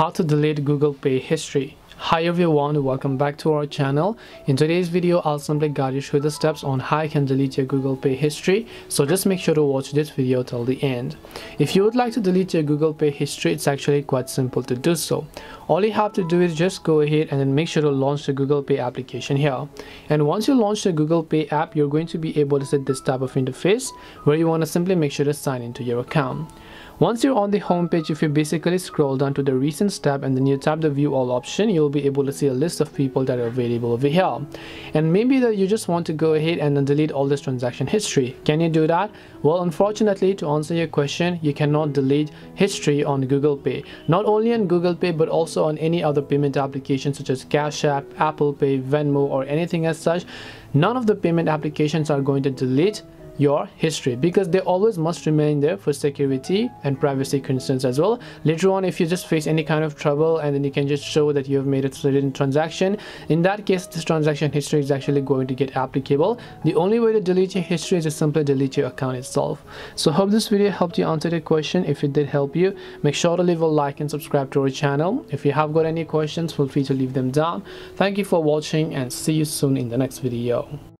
how to delete Google Pay history. Hi everyone, welcome back to our channel. In today's video, I'll simply guide you through the steps on how you can delete your Google Pay history. So just make sure to watch this video till the end. If you would like to delete your Google Pay history, it's actually quite simple to do so. All you have to do is just go ahead and then make sure to launch the Google Pay application here. And once you launch the Google Pay app, you're going to be able to set this type of interface where you want to simply make sure to sign into your account. Once you're on the home page, if you basically scroll down to the recent tab and then you tap the view all option, you'll be able to see a list of people that are available over here. And maybe that you just want to go ahead and delete all this transaction history. Can you do that? Well, unfortunately, to answer your question, you cannot delete history on Google Pay. Not only on Google Pay, but also on any other payment application such as Cash App, Apple Pay, Venmo, or anything as such. None of the payment applications are going to delete your history because they always must remain there for security and privacy concerns as well. Later on if you just face any kind of trouble and then you can just show that you have made a certain transaction in that case this transaction history is actually going to get applicable. The only way to delete your history is to simply delete your account itself. So hope this video helped you answer the question. If it did help you make sure to leave a like and subscribe to our channel. If you have got any questions feel free to leave them down. Thank you for watching and see you soon in the next video